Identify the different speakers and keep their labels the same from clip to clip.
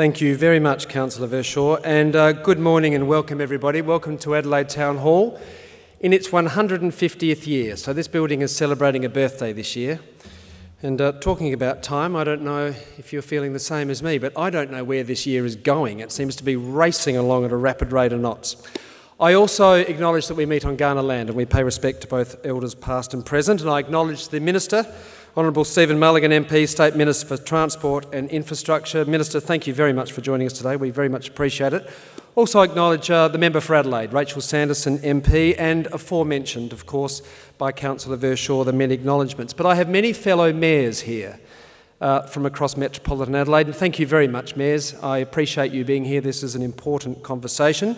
Speaker 1: Thank you very much, Councillor Verschoor, and uh, good morning and welcome everybody. Welcome to Adelaide Town Hall in its 150th year. So this building is celebrating a birthday this year. And uh, talking about time, I don't know if you're feeling the same as me, but I don't know where this year is going. It seems to be racing along at a rapid rate of knots. I also acknowledge that we meet on Kaurna land and we pay respect to both elders past and present, and I acknowledge the Minister, Honourable Stephen Mullighan MP, State Minister for Transport and Infrastructure. Minister, thank you very much for joining us today. We very much appreciate it. Also I acknowledge uh, the member for Adelaide, Rachel Sanderson MP, and aforementioned, of course, by Councillor Verschoor, the many acknowledgements. But I have many fellow mayors here uh, from across metropolitan Adelaide, and thank you very much, mayors. I appreciate you being here. This is an important conversation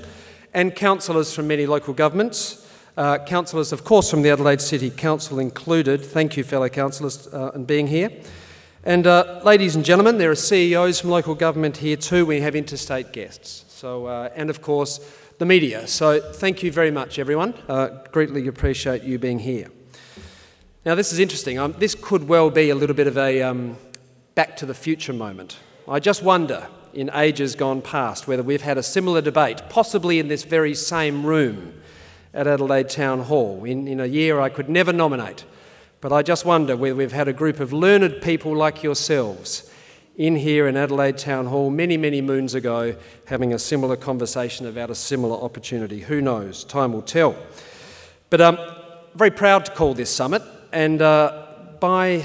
Speaker 1: and councillors from many local governments. Uh, councillors, of course, from the Adelaide City Council included. Thank you, fellow councillors, uh, in being here. And uh, ladies and gentlemen, there are CEOs from local government here too. We have interstate guests. So, uh, and of course, the media. So, thank you very much, everyone. Uh, greatly appreciate you being here. Now, this is interesting. Um, this could well be a little bit of a um, back to the future moment. I just wonder in ages gone past whether we've had a similar debate, possibly in this very same room at Adelaide Town Hall, in, in a year I could never nominate. But I just wonder whether we've had a group of learned people like yourselves in here in Adelaide Town Hall many, many moons ago having a similar conversation about a similar opportunity. Who knows? Time will tell. But I'm um, very proud to call this summit, and uh, by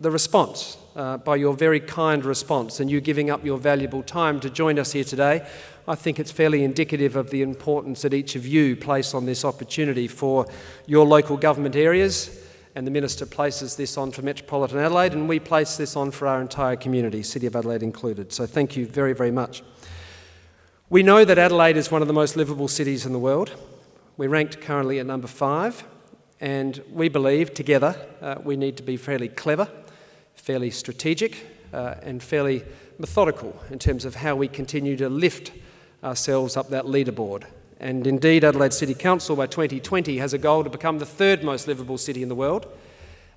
Speaker 1: the response uh, by your very kind response and you giving up your valuable time to join us here today. I think it's fairly indicative of the importance that each of you place on this opportunity for your local government areas. And the Minister places this on for Metropolitan Adelaide, and we place this on for our entire community, City of Adelaide included. So thank you very, very much. We know that Adelaide is one of the most livable cities in the world. We're ranked currently at number five, and we believe together uh, we need to be fairly clever fairly strategic uh, and fairly methodical in terms of how we continue to lift ourselves up that leaderboard. And indeed, Adelaide City Council by 2020 has a goal to become the third most livable city in the world.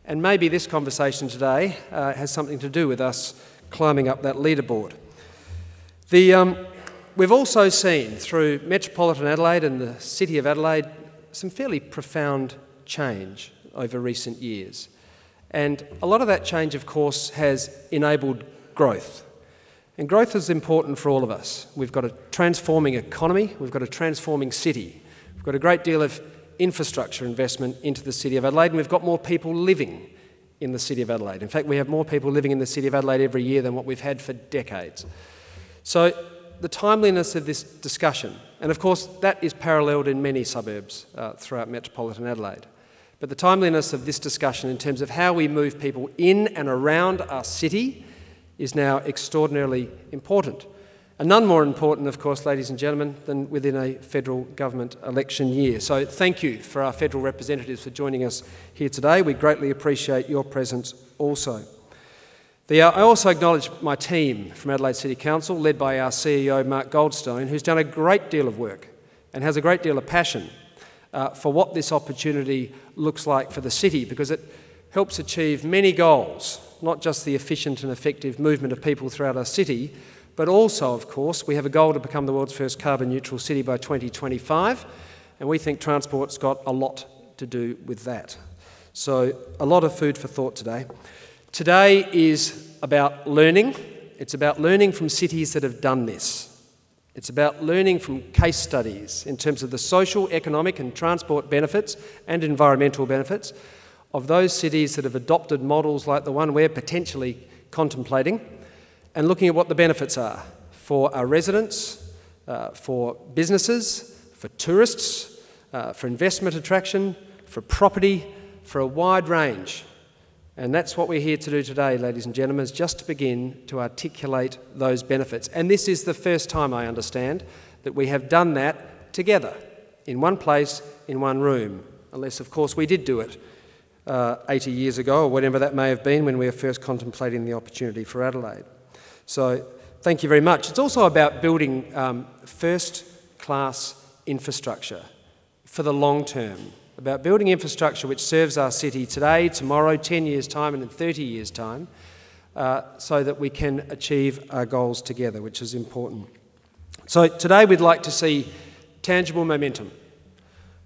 Speaker 1: And maybe this conversation today uh, has something to do with us climbing up that leaderboard. The, um, we've also seen through Metropolitan Adelaide and the City of Adelaide some fairly profound change over recent years. And a lot of that change, of course, has enabled growth. And growth is important for all of us. We've got a transforming economy, we've got a transforming city, we've got a great deal of infrastructure investment into the City of Adelaide, and we've got more people living in the City of Adelaide. In fact, we have more people living in the City of Adelaide every year than what we've had for decades. So, the timeliness of this discussion, and of course, that is paralleled in many suburbs uh, throughout metropolitan Adelaide. But the timeliness of this discussion in terms of how we move people in and around our city is now extraordinarily important. And none more important, of course, ladies and gentlemen, than within a federal government election year. So thank you for our federal representatives for joining us here today. We greatly appreciate your presence also. The, uh, I also acknowledge my team from Adelaide City Council, led by our CEO, Mark Goldstone, who's done a great deal of work and has a great deal of passion uh, for what this opportunity looks like for the city because it helps achieve many goals, not just the efficient and effective movement of people throughout our city, but also, of course, we have a goal to become the world's first carbon neutral city by 2025, and we think transport's got a lot to do with that. So, a lot of food for thought today. Today is about learning. It's about learning from cities that have done this. It's about learning from case studies in terms of the social, economic, and transport benefits and environmental benefits of those cities that have adopted models like the one we're potentially contemplating and looking at what the benefits are for our residents, uh, for businesses, for tourists, uh, for investment attraction, for property, for a wide range and that's what we're here to do today, ladies and gentlemen, is just to begin to articulate those benefits. And this is the first time, I understand, that we have done that together, in one place, in one room. Unless, of course, we did do it uh, 80 years ago, or whatever that may have been when we were first contemplating the opportunity for Adelaide. So, thank you very much. It's also about building um, first class infrastructure for the long term about building infrastructure which serves our city today, tomorrow, 10 years' time, and in 30 years' time, uh, so that we can achieve our goals together, which is important. So today we'd like to see tangible momentum.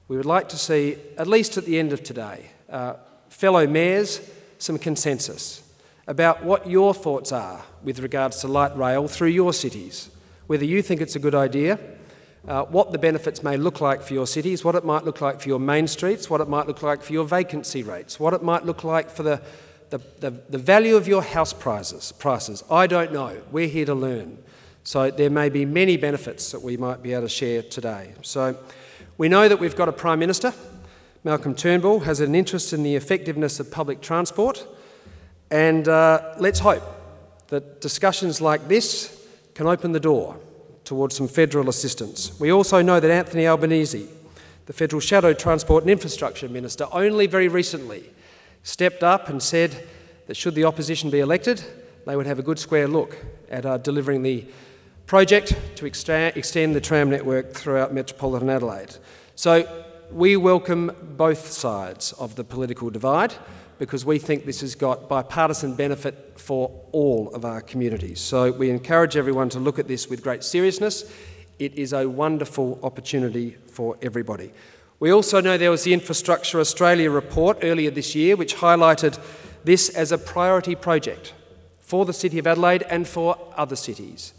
Speaker 1: We would like to see, at least at the end of today, uh, fellow mayors, some consensus about what your thoughts are with regards to light rail through your cities, whether you think it's a good idea, uh, what the benefits may look like for your cities, what it might look like for your main streets, what it might look like for your vacancy rates, what it might look like for the, the, the, the value of your house prices, prices. I don't know. We're here to learn. So there may be many benefits that we might be able to share today. So we know that we've got a Prime Minister, Malcolm Turnbull, has an interest in the effectiveness of public transport. And uh, let's hope that discussions like this can open the door towards some federal assistance. We also know that Anthony Albanese, the federal shadow transport and infrastructure minister, only very recently stepped up and said that should the opposition be elected, they would have a good square look at uh, delivering the project to extend the tram network throughout metropolitan Adelaide. So we welcome both sides of the political divide because we think this has got bipartisan benefit for all of our communities. So we encourage everyone to look at this with great seriousness. It is a wonderful opportunity for everybody. We also know there was the Infrastructure Australia report earlier this year, which highlighted this as a priority project for the City of Adelaide and for other cities.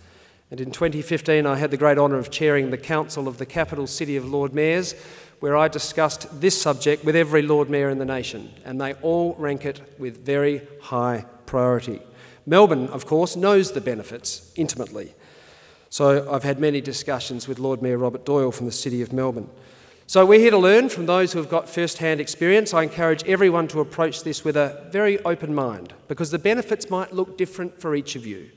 Speaker 1: And in 2015, I had the great honour of chairing the Council of the Capital City of Lord Mayors, where I discussed this subject with every Lord Mayor in the nation, and they all rank it with very high priority. Melbourne, of course, knows the benefits intimately. So I've had many discussions with Lord Mayor Robert Doyle from the City of Melbourne. So we're here to learn from those who have got first hand experience. I encourage everyone to approach this with a very open mind because the benefits might look different for each of you,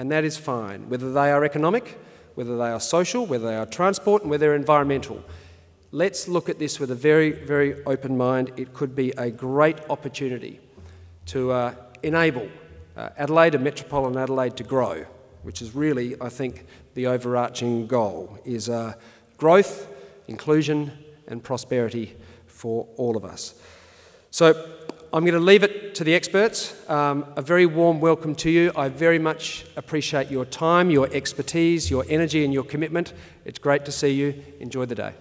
Speaker 1: and that is fine, whether they are economic, whether they are social, whether they are transport, and whether they're environmental. Let's look at this with a very, very open mind. It could be a great opportunity to uh, enable uh, Adelaide and metropolitan Adelaide to grow, which is really, I think, the overarching goal, is uh, growth, inclusion and prosperity for all of us. So I'm going to leave it to the experts. Um, a very warm welcome to you. I very much appreciate your time, your expertise, your energy and your commitment. It's great to see you. Enjoy the day.